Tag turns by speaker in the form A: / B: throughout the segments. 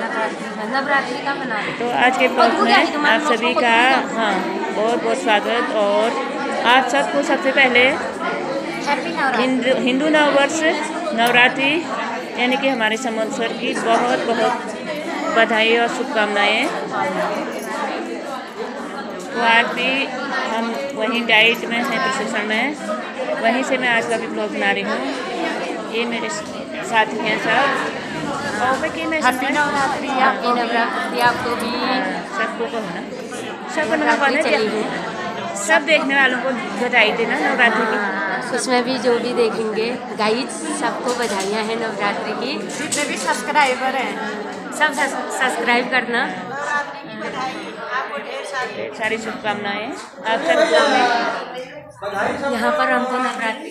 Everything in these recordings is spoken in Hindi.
A: नवरात्रि का मना
B: तो आज के ब्लॉग में आप सभी का हाँ बहुत बहुत स्वागत और आप सबको सबसे पहले हिंदू हिंदू नववर्ष नवरात्रि यानी कि हमारे संवत्सर की बहुत बहुत बधाई और शुभकामनाएँ। तो आज भी हम वहीं डाइट में हैं प्रशिक्षण में। वहीं से मैं आज का भी ब्लॉग बना रही हूँ। ये मेरे साथी हैं सब।
A: हैप्पी नवरात्रि हैप्पी नवरात्रि आपको भी।
B: सबको कहो ना सबको
A: नवरात्रि चली है।
B: सब देखने वालों को बधाई देना नवरात्रि की।
A: हाँ, उसमें भी जो भी देखेंगे गाइड सबको बधाइयाँ हैं नवरात्रि की।
C: जितने भी सब्सक्राइबर हैं।
A: सब सब्सक्राइब करना।
C: ढेर सारी
B: शुभकामनाएँ। आप सबको
A: यहाँ पर हमको नवरात्रि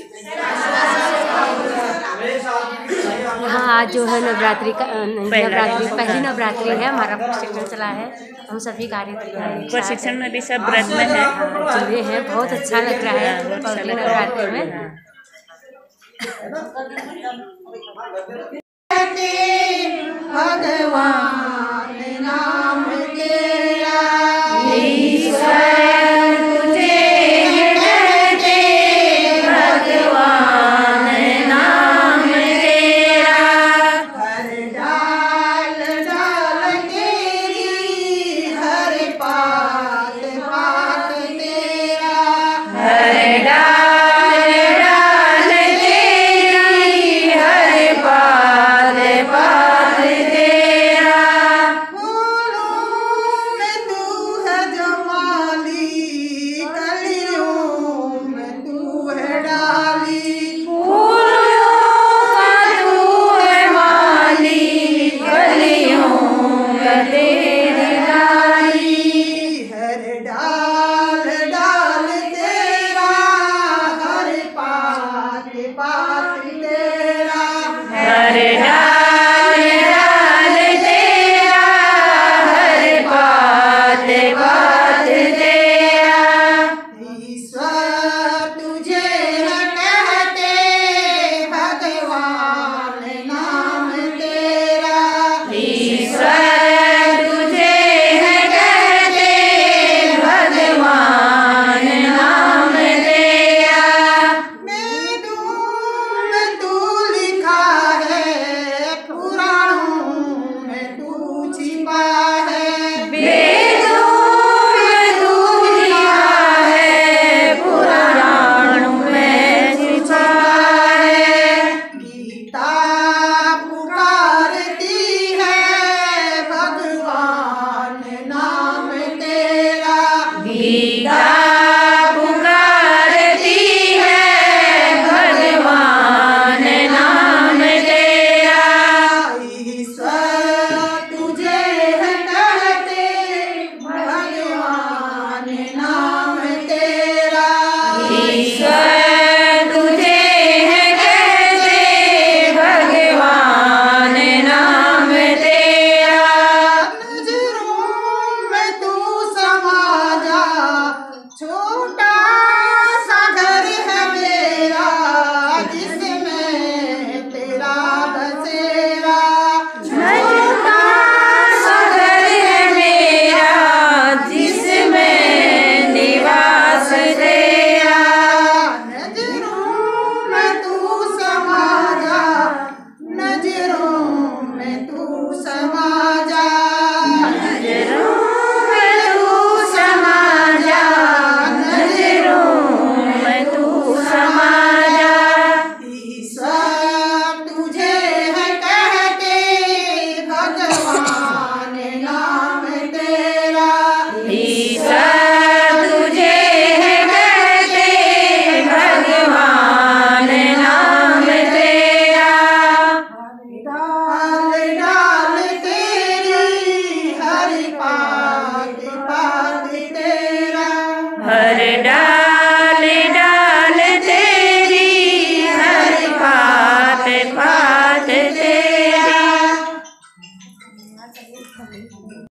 A: यहाँ आज जो है नवरात्रि का नवरात्रि पहली नवरात्रि है हमारा प्रशिक्षण चला है हम सभी कार्य
B: प्रशिक्षण में भी सब व्रत में है
A: जुड़े हैं बहुत अच्छा लग रहा है
B: बहुत अच्छा
A: पहली
B: लग रहा है।
A: नवरात्रि में
B: हाँ।
C: भगवान